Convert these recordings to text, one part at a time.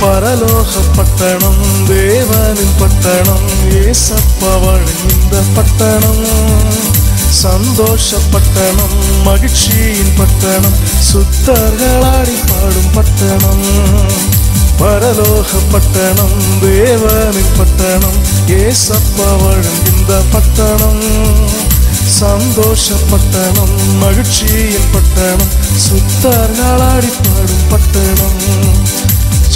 പരലോഹ പട്ടണം ദേവനിൻ പട്ടണം ഏസപ്പ പട്ടണം. സന്തോഷ പട്ടണം പട്ടണം സുത്തകളാടിപ്പാടും പട്ടണം. പരലോഹ പട്ടണം ദേവനിൻ പട്ടണം ഏസപ്പ പട്ടണം. സന്തോഷപ്പട്ടണം മഹിഴ്ചിയിൽ പട്ടണം സുത്താർകളാടിപ്പാടും പട്ടണം.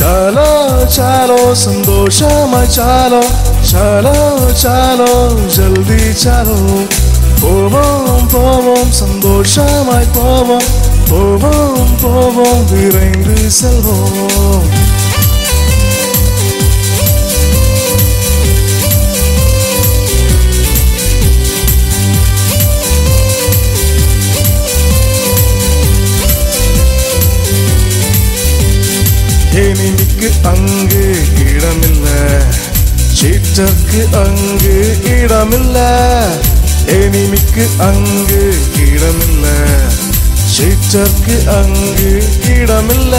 చాలా చాలో సంతోషమై చాలో చాలా చాలో జల్దీ చాలో పోవం పోవం సంతోషమై పోవం పోవం పోవం విరైంది సెల్వం எனிமிக்கு அங்கு இடமில்ல. சீற்றக்கு அங்கு இடமில்ல. எனிமிக்கு அங்கு இடமில்ல. சீற்றக்கு அங்கு இடமில்ல.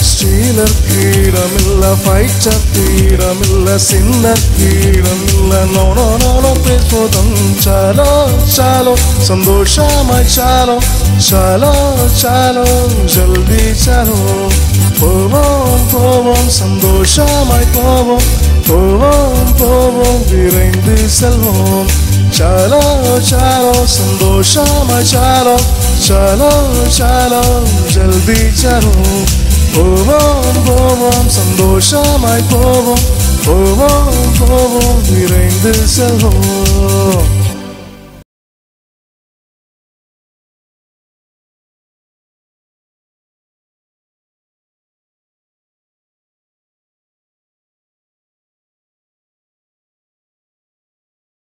ஸ்ரீலருக்கு இடமில்ல. ஃபைட்டருக்கு இடமில்ல. சின்னக்கு இடமில்ல. நோனோ நானோ பேசுவதும் சாலோ சாலோ. சந்தோஷமாய் சாலோ. சாலோ சாலோ. ஜல்தி சாலோ. போவோம் போவோம் சந்தோஷமாய் போவோம். போவோம் போவோம் விரைந்து செல்வோம். சாலோ சாலோ சந்தோஷமாய் சாலோ. சாலோ சாலோ ஜல்தி சாலோ. போவோம் போவோம் சந்தோஷமாய் போவோம். போவோம் போவோம் விரைந்து செல்வோம்.